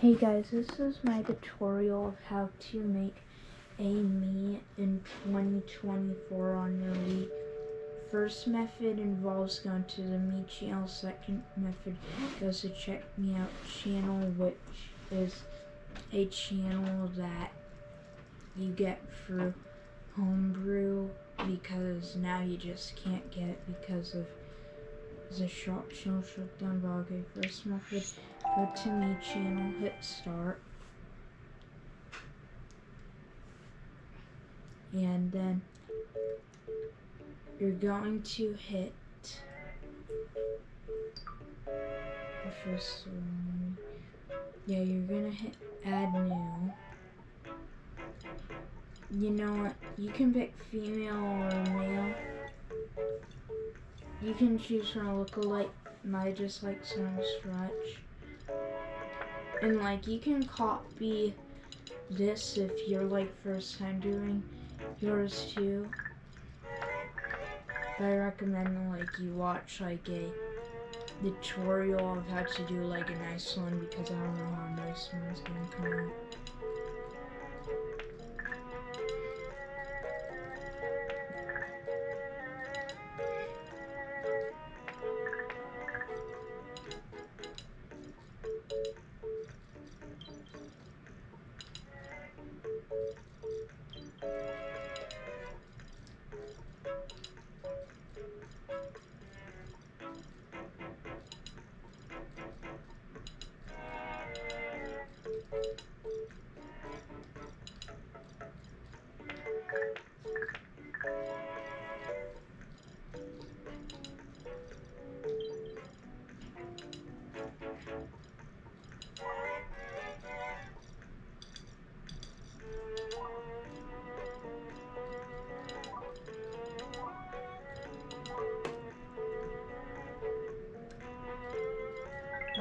Hey guys, this is my tutorial of how to make a Mii in 2024 on your Wii. First method involves going to the Mii channel. Second method goes to check Mii out channel, which is a channel that you get through homebrew because now you just can't get it because of the shop channel shutdown. But okay, first method go to Mii channel, hit start. And then you're going to hit the first one. Yeah, you're gonna hit add new. You know what? You can pick female or male. You can choose from a lookalike. I just like some stretch. And like you can copy this if you're like first time doing yours too. But I recommend like you watch like a tutorial of how to do like a nice one because I don't know how nice one's gonna come out.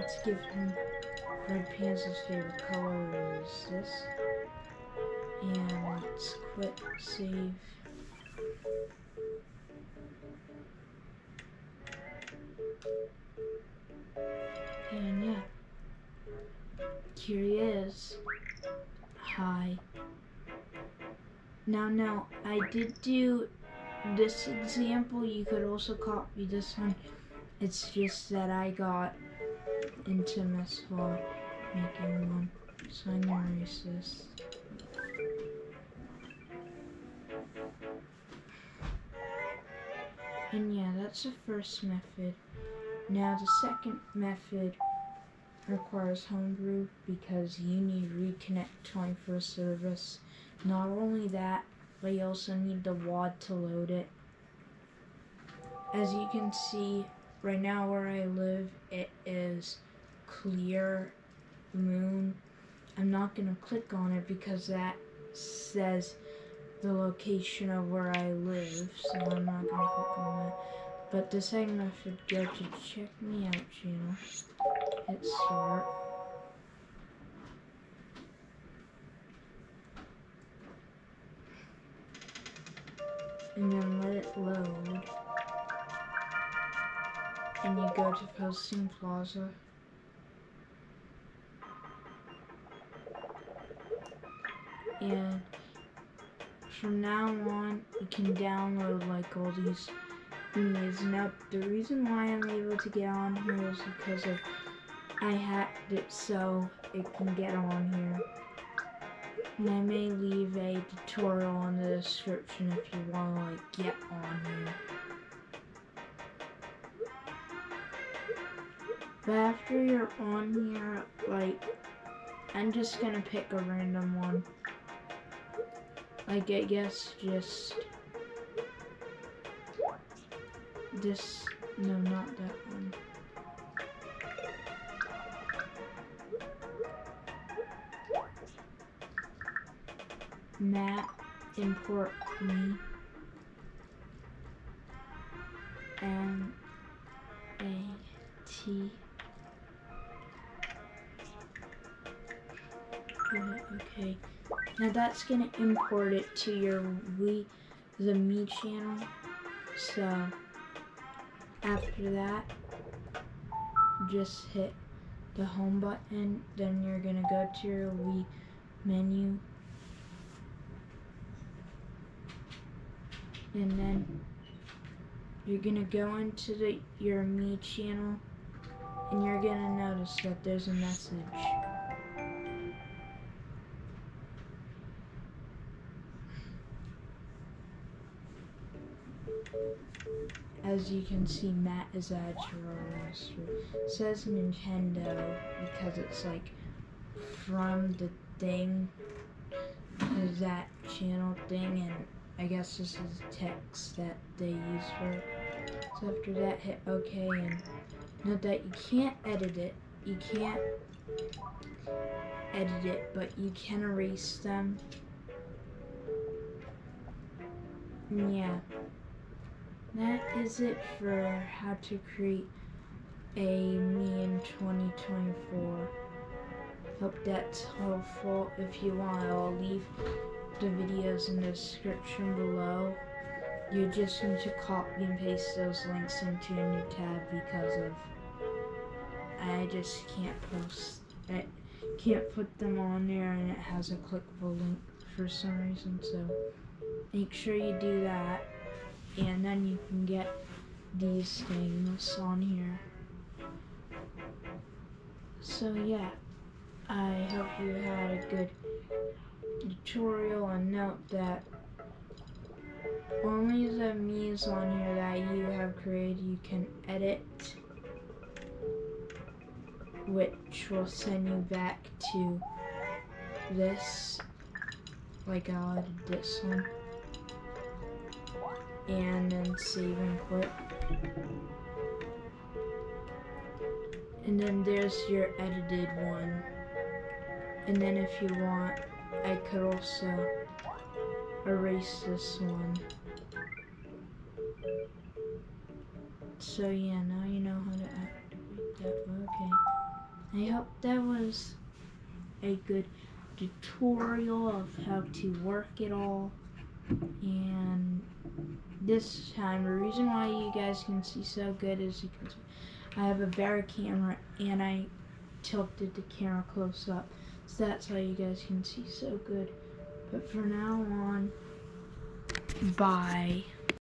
Let's give him Red Pants his favorite color is this. And let's quit save. And yeah. Here he is. Hi. Now, now, I did do this example. You could also copy this one. It's just that I got mess while making one. Erase this. And yeah, that's the first method. Now the second method requires homebrew because you need reconnect 24 service. Not only that, but you also need the WAD to load it. As you can see, right now where I live, it is clear moon. I'm not gonna click on it because that says the location of where I live, so I'm not gonna click on that. But the second I should go to check Mii out channel. Hit start. And then let it load. And you go to Posting Plaza. And from now on, you can download like all these things. Now, the reason why I'm able to get on here is because of I hacked it so it can get on here. And I may leave a tutorial in the description if you want to like get on here. But after you're on here, like, I'm just gonna pick a random one. I guess just this, no, not that one. Matt import Mii M A T okay now that's gonna import it to your Wii the Mii channel so after that just hit the home button, then you're gonna go to your Wii menu. And then you're gonna go into the your Mii channel and you're gonna notice that there's a message. As you can see, Matt is at It says Nintendo because it's like from the thing, that channel thing, and I guess this is text that they use for it. So after that, hit OK, and note that you can't edit it. You can't edit it, but you can erase them. Yeah that is it for how to create a Mii in 2024 hope that's helpful. If you want i'll leave the videos in the description below. You just need to copy and paste those links into a new tab because of i just can't post I can't put them on there and it has a clickable link for some reason so make sure you do that and then you can get these things on here. So yeah, I hope you had a good tutorial and note that only the Mii's on here that you have created you can edit which will send you back to this like I'll edit this one and then save and quit. And then there's your edited one. And then if you want, I could also erase this one. So yeah, now you know how to activate that. Okay. I hope that was a good tutorial of how to work it all. And this time, the reason why you guys can see so good is because I have a better camera and I tilted the camera close up. So that's how you guys can see so good. But for now on, bye.